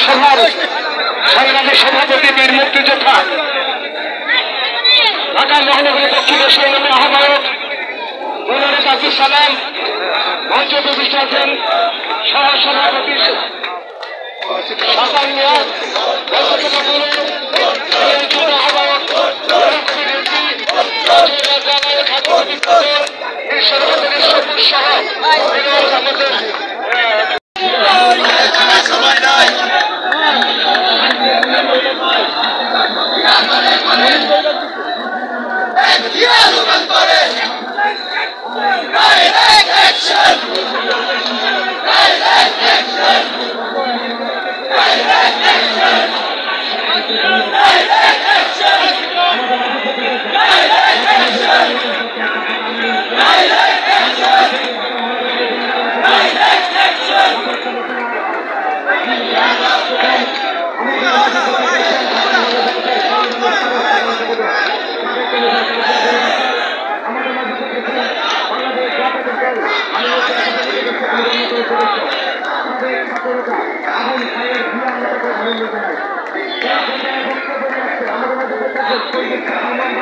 সভার সংগ্রামী সভাপতি বীর মুক্তিযোদ্ধা ঢাকা মহানগরী দক্ষিণের সংগ্রামী আহ্বায়ক মৌলানা কাজী সালাম মঞ্চ প্রতিষ্ঠা আছেন সহ সভাপতি সাতান মিয়া মঞ্চ ছোট আহ্বায়ক Quero cantarei. আমাদের